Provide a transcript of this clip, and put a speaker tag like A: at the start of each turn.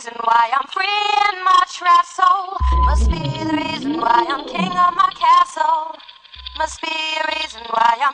A: reason why I'm free in my trap soul. Must be the reason why I'm king of my castle. Must be a reason why I'm.